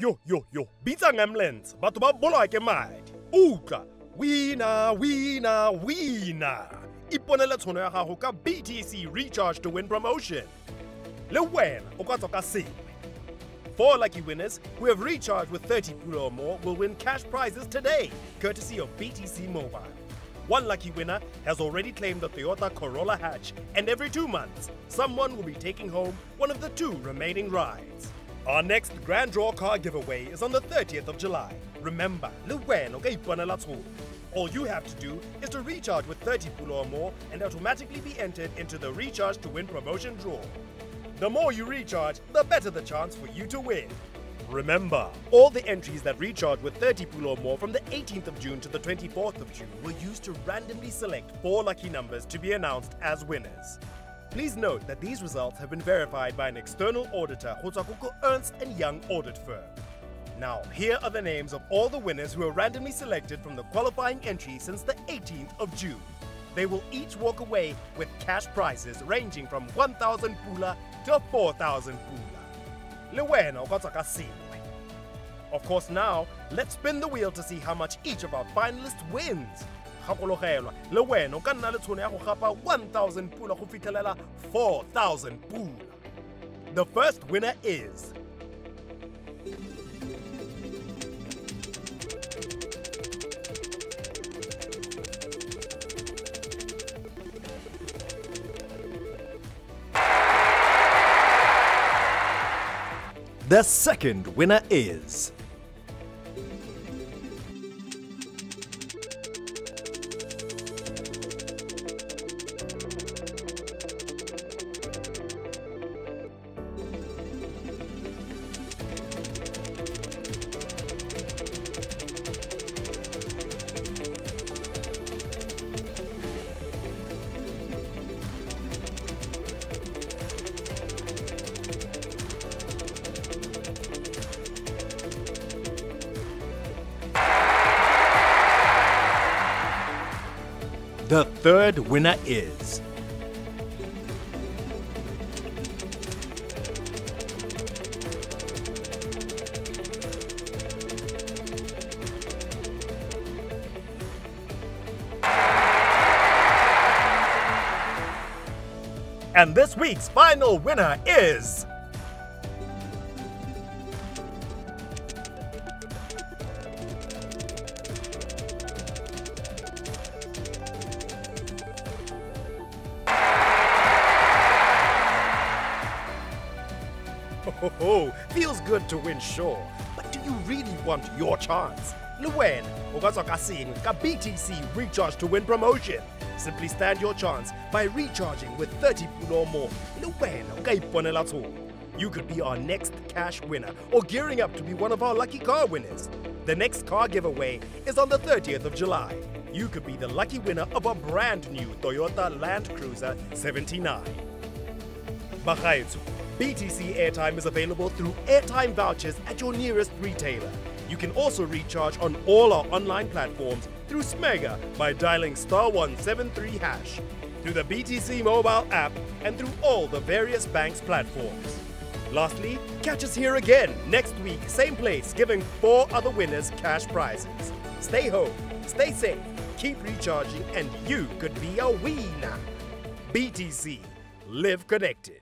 yo yo yo bitsa ngemlens batho ba bolwa ke madi utlwa wina wina wina iponele tshono ya gago ka btc recharge to win promotion le wena o ka tswa ka sengwe Four lucky winners who have recharged with 30 Pula or more will win cash prizes today, courtesy of BTC Mobile. One lucky winner has already claimed the Toyota Corolla hatch, and every two months, someone will be taking home one of the two remaining rides. Our next grand draw car giveaway is on the 30th of July. Remember, le wena o ka iponela tshono. All you have to do is to recharge with 30 Pula or more and automatically be entered into the Recharge to Win promotion draw. The more you recharge, the better the chance for you to win. Remember, all the entries that recharge with 30 pula or more from the 18th of June to the 24th of June were used to randomly select four lucky numbers to be announced as winners. Please note that these results have been verified by an external auditor, Hotsakuko Ernst & Young Audit Firm. Now, here are the names of all the winners who were randomly selected from the qualifying entry since the 18th of June. They will each walk away with cash prizes ranging from 1,000 pula to 4,000 pula. Le wena o ka tswa ka sengwe. Of course, now, let's spin the wheel to see how much each of our finalists wins. Gakologelwa, le wena o ka nna le tshono ya go gapa 1,000 pula go fitlhelela 4,000 pula. The first winner is The second winner is. The third winner is. And this week's final winner is. Ho, ho, feels good to win, sure. But do you really want your chance? Luen, Ogazokasin, ka BTC Recharge to Win promotion. Simply stand your chance by recharging with 30 pula or more. Luen, okaiponela. You could be our next cash winner or gearing up to be one of our lucky car winners. The next car giveaway is on the 30th of July. You could be the lucky winner of a brand new Toyota Land Cruiser 79. Bagaetsu, BTC airtime is available through airtime vouchers at your nearest retailer. You can also recharge on all our online platforms through Smega by dialing star 173 hash, through the BTC mobile app, and through all the various banks' platforms. Lastly, catch us here again next week, same place, giving four other winners cash prizes. Stay home, stay safe, keep recharging, and you could be a winner. BTC, live connected.